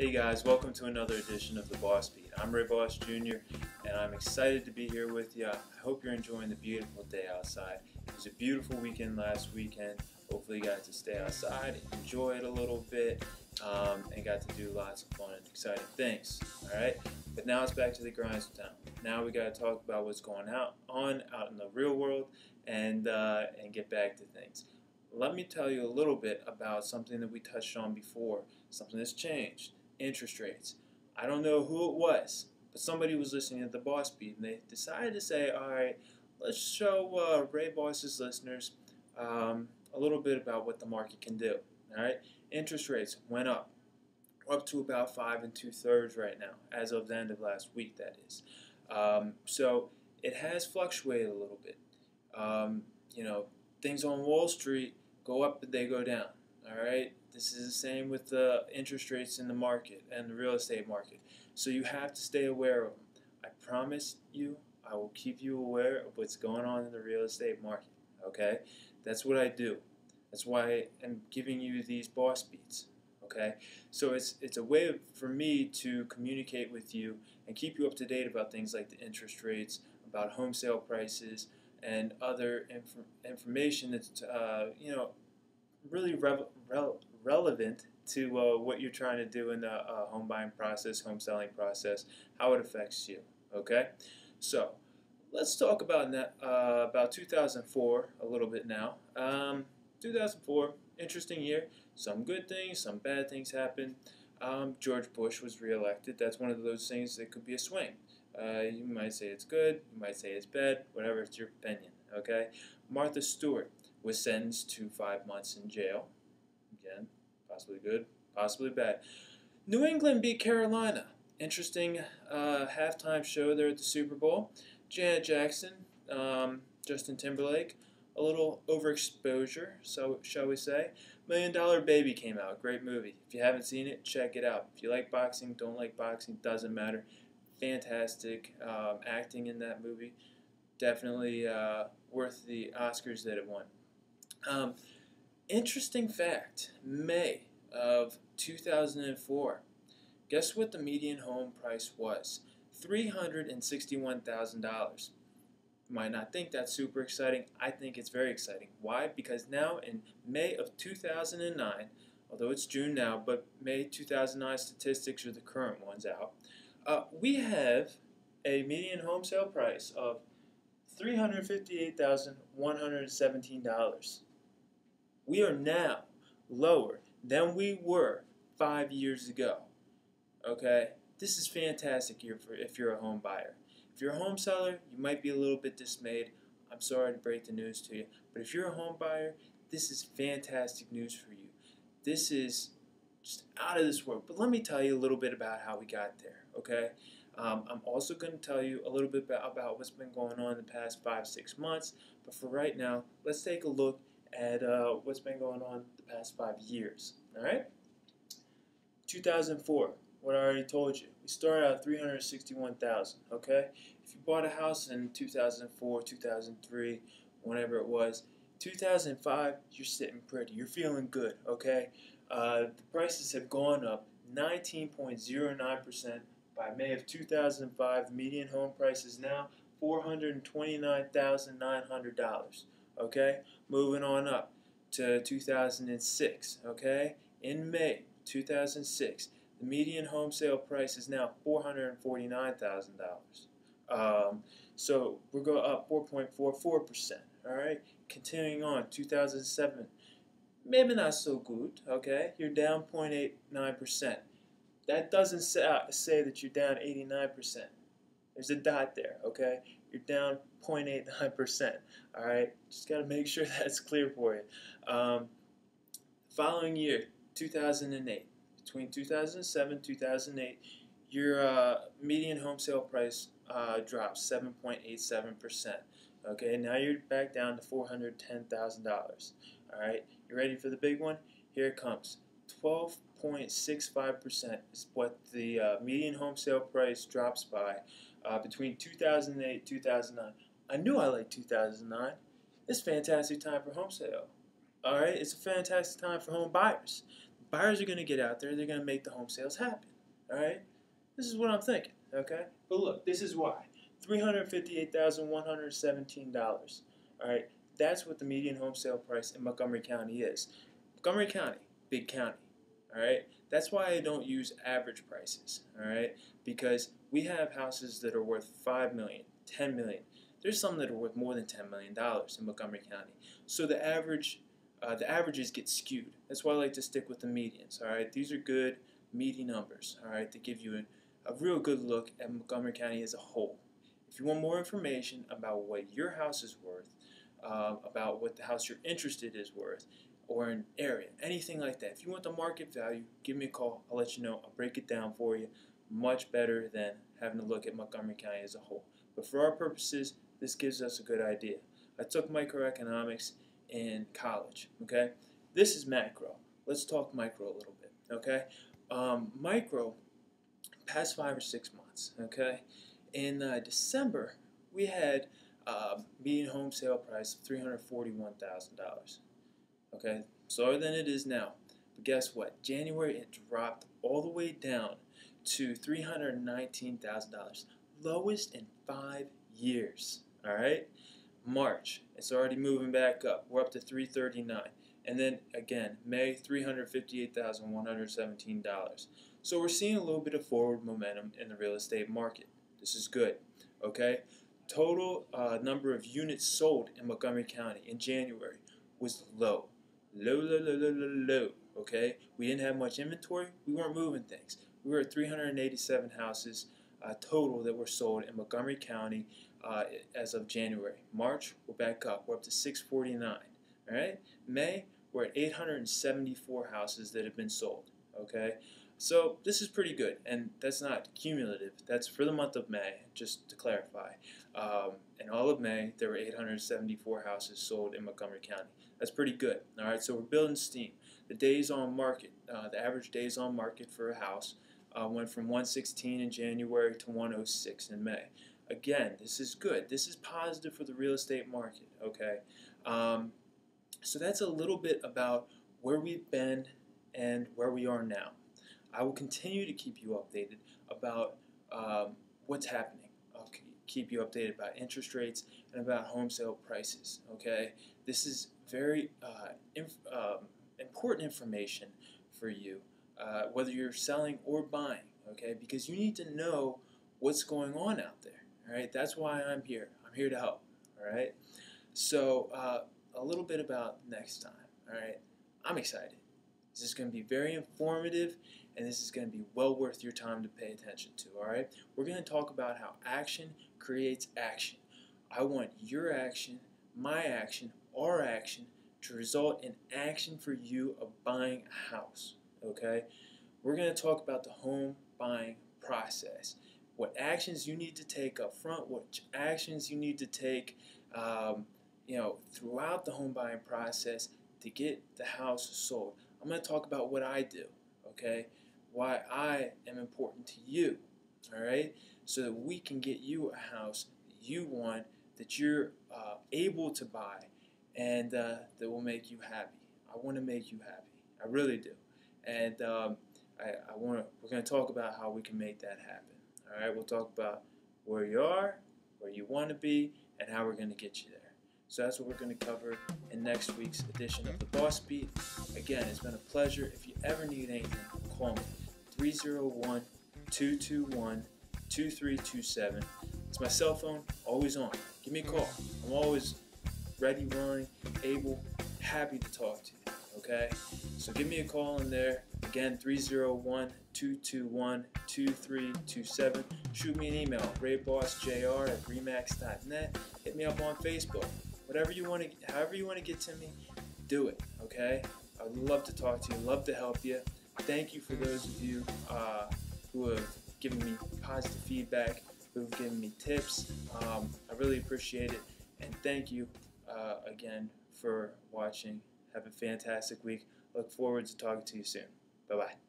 Hey guys, welcome to another edition of the BossBeat. I'm Ray Boss Jr. and I'm excited to be here with you. I hope you're enjoying the beautiful day outside. It was a beautiful weekend last weekend. Hopefully you got to stay outside, enjoy it a little bit, um, and got to do lots of fun and exciting things. All right, but now it's back to the grindstone. Now we got to talk about what's going out on out in the real world and uh, and get back to things. Let me tell you a little bit about something that we touched on before. Something that's changed interest rates. I don't know who it was, but somebody was listening to the BossBeat and they decided to say, all right, let's show uh, Ray Boss's listeners um, a little bit about what the market can do. All right, interest rates went up, up to about five and two thirds right now, as of the end of last week, that is. Um, so it has fluctuated a little bit. Um, you know, things on Wall Street go up, but they go down. All right, this is the same with the interest rates in the market and the real estate market. So you have to stay aware of them. I promise you, I will keep you aware of what's going on in the real estate market. Okay? That's what I do. That's why I'm giving you these boss beats. Okay? So it's it's a way for me to communicate with you and keep you up to date about things like the interest rates, about home sale prices, and other inf information that's uh, you know really rev- relevant to uh, what you're trying to do in the uh, home buying process, home selling process, how it affects you. Okay, so let's talk about uh, about 2004 a little bit now. Um, 2004, interesting year. Some good things, some bad things happened. Um, George Bush was reelected. That's one of those things that could be a swing. Uh, you might say it's good, you might say it's bad, whatever, it's your opinion. Okay. Martha Stewart was sentenced to five months in jail. Possibly good, possibly bad. New England beat Carolina. Interesting uh, halftime show there at the Super Bowl. Janet Jackson, um, Justin Timberlake, a little overexposure, so shall we say. Million Dollar Baby came out, great movie. If you haven't seen it, check it out. If you like boxing, don't like boxing, doesn't matter. Fantastic um, acting in that movie. Definitely uh, worth the Oscars that it won. Um, interesting fact May of 2004. Guess what the median home price was? $361,000. You Might not think that's super exciting. I think it's very exciting. Why? Because now in May of 2009, although it's June now, but May 2009 statistics are the current ones out, uh, we have a median home sale price of $358,117 we are now lower than we were five years ago. Okay? This is fantastic for if you're a home buyer. If you're a home seller, you might be a little bit dismayed. I'm sorry to break the news to you. But if you're a home buyer, this is fantastic news for you. This is just out of this world. But let me tell you a little bit about how we got there, okay? Um, I'm also going to tell you a little bit about, about what's been going on in the past five, six months. But for right now, let's take a look at uh, what's been going on the past five years. All right. 2004. What I already told you. We started out 361,000. Okay. If you bought a house in 2004, 2003, whenever it was, 2005, you're sitting pretty. You're feeling good. Okay. Uh, the prices have gone up 19.09% by May of 2005. The median home price is now $429,900. Okay, moving on up to 2006. Okay, in May 2006, the median home sale price is now $449,000. Um, so we're going up 4.44 percent. All right, continuing on 2007, maybe not so good. Okay, you're down 0.89 percent. That doesn't say, that you're down 89 percent. There's a dot there. Okay, you're down 0.89%. All right, just got to make sure that's clear for you. Um, following year, 2008, between 2007 2008, your uh, median home sale price uh, drops 7.87%. Okay, now you're back down to $410,000. All right, you ready for the big one? Here it comes. 12.65% is what the uh, median home sale price drops by uh, between 2008 2009. I knew I liked 2009. It's fantastic time for home sale. All right, it's a fantastic time for home buyers. buyers are going to get out there. They're going to make the home sales happen. All right. This is what I'm thinking. Okay. But look, this is why. $358,117. All right. That's what the median home sale price in Montgomery County is. Montgomery County, big county. All right. That's why I don't use average prices. All right. Because we have houses that are worth $5 million, $10 million. There's some that are worth more than $10 million in Montgomery County. So the average, uh, the averages get skewed. That's why I like to stick with the medians. All right. These are good meaty numbers. All right. To give you a, a real good look at Montgomery County as a whole. If you want more information about what your house is worth, uh, about what the house you're interested is worth, or an area, anything like that. If you want the market value, give me a call. I'll let you know. I'll break it down for you. Much better than having to look at Montgomery County as a whole. But for our purposes, this gives us a good idea. I took microeconomics in college. Okay, this is macro. Let's talk micro a little bit. Okay, um, micro, past five or six months. Okay, in uh, December we had uh, median home sale price of $341,000. Okay, slower than it is now. But guess what? January it dropped all the way down to $319,000. Lowest in five years. All right? March, it's already moving back up. We're up to 339. And then again, May, $358,117. So we're seeing a little bit of forward momentum in the real estate market. This is good. Okay? Total uh, number of units sold in Montgomery County in January was low. Low, low, low, low, low, low. Okay? We didn't have much inventory. We weren't moving things. We were at 387 houses uh, total that were sold in Montgomery County uh, as of January. March, we're back up. We're up to 649. All right? May, we're at 874 houses that have been sold. Okay? So this is pretty good, and that's not cumulative. That's for the month of May, just to clarify. Um, in all of May, there were 874 houses sold in Montgomery County. That's pretty good. All right, so we're building steam. The days on market, uh, the average days on market for a house uh, went from 116 in January to 106 in May. Again, this is good. This is positive for the real estate market. Okay, um, so that's a little bit about where we've been and where we are now. I will continue to keep you updated about um, what's happening. Keep you updated about interest rates and about home sale prices. Okay, this is very uh, inf um, important information for you, uh, whether you're selling or buying. Okay, because you need to know what's going on out there. All right, that's why I'm here. I'm here to help. All right, so uh, a little bit about next time. All right, I'm excited. This is going to be very informative and this is going to be well worth your time to pay attention to, all right? We're going to talk about how action creates action. I want your action, my action, our action to result in action for you of buying a house, okay? We're going to talk about the home buying process. What actions you need to take up front, what actions you need to take um, you know, throughout the home buying process to get the house sold. I'm going to talk about what I do, okay? Why I am important to you, all right? So that we can get you a house that you want, that you're uh, able to buy, and uh, that will make you happy. I want to make you happy. I really do. And um, I, I want to. We're going to talk about how we can make that happen. All right. We'll talk about where you are, where you want to be, and how we're going to get you there. So that's what we're going to cover in next week's edition of the BossBeat. Again, it's been a pleasure. If you ever need anything, call me 301 221 2327. It's my cell phone, always on. Give me a call. I'm always ready, willing, able, happy to talk to you. Okay? So give me a call in there. Again, 301 221 2327. Shoot me an email, raybossjr at remax.net. Hit me up on Facebook whatever you want to, however you want to get to me, do it. Okay? I would love to talk to you. Love to help you. Thank you for those of you uh, who have given me positive feedback, who have given me tips. Um, I really appreciate it. And thank you uh, again for watching. Have a fantastic week. Look forward to talking to you soon. Bye bye.